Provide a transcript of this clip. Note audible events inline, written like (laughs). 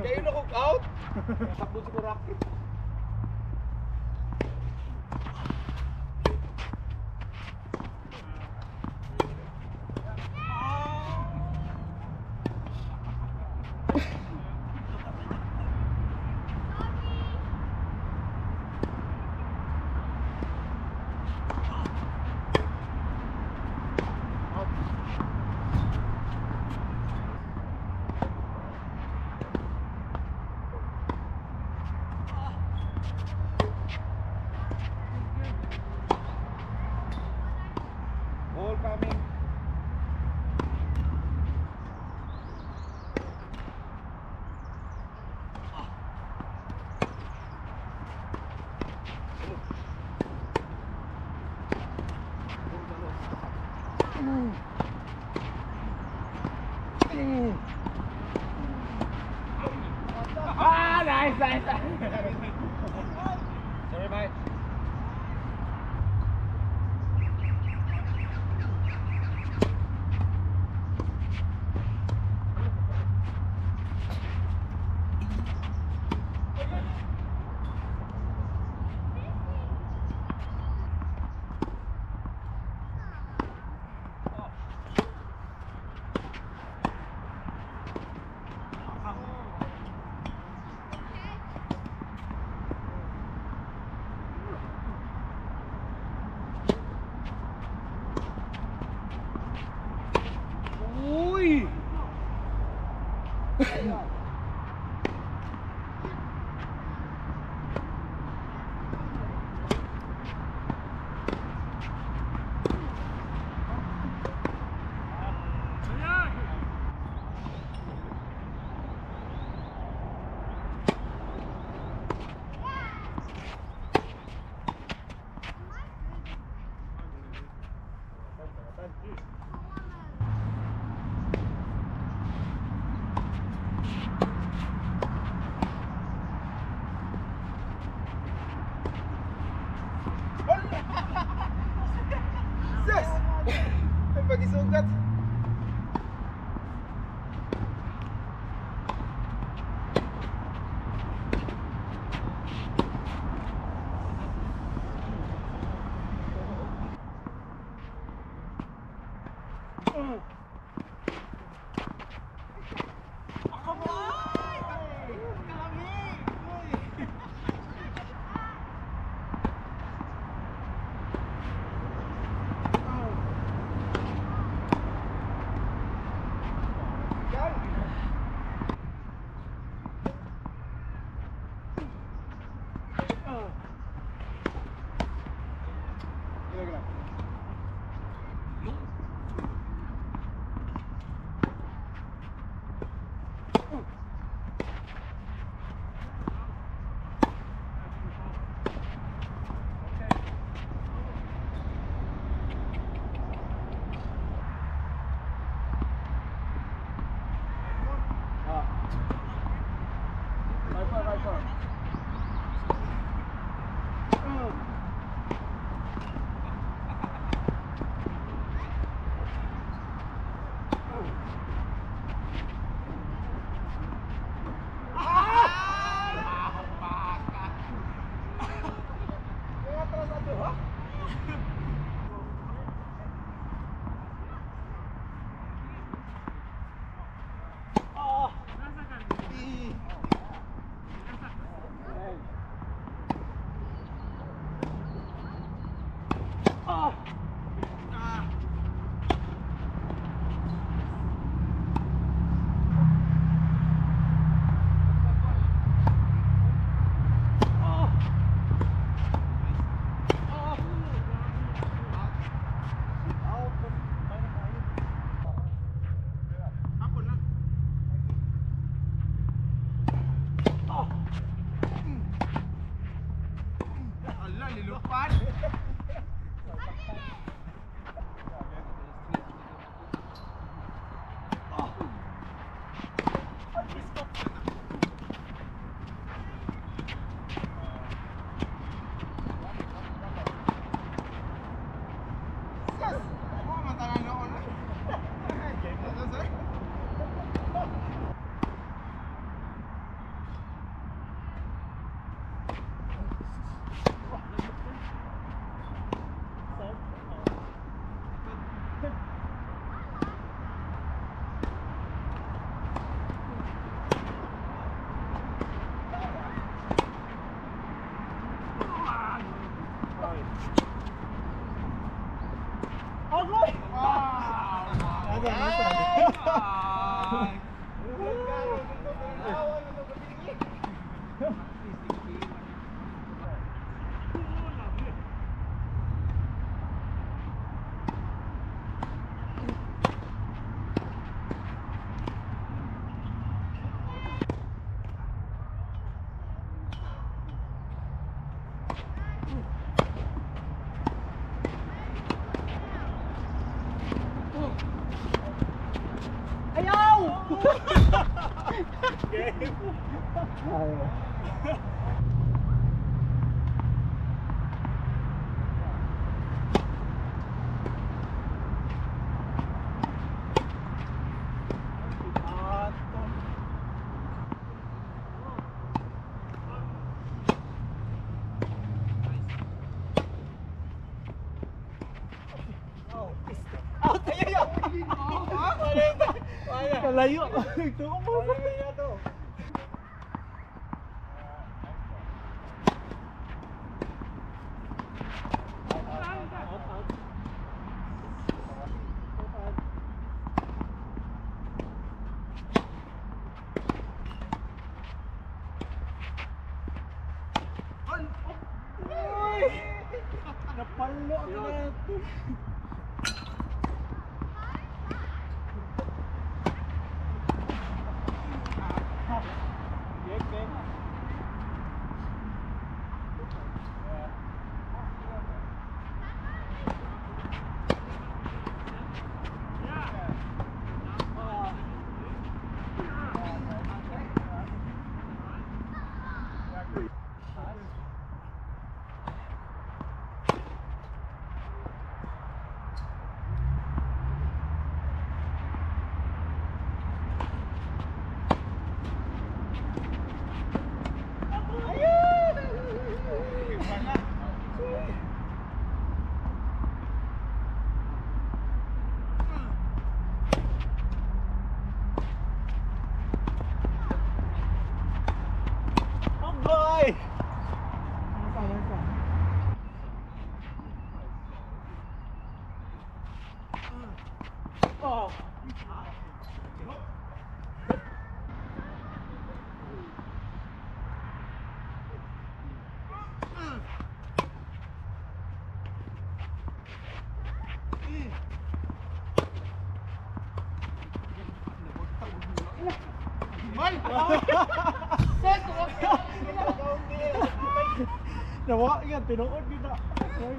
Kayo na cook out? (laughs) Takbo si Rocket. Ball coming. Ah, nice, nice. Sorry, Körper gesund hat? วัน Oh, boy! Wow. (laughs) (laughs) Ai! (laughs) (laughs) Kalayo. (laughs) Ito ang to. Napalo ako na Nawa yan, tinuod kita. Ay.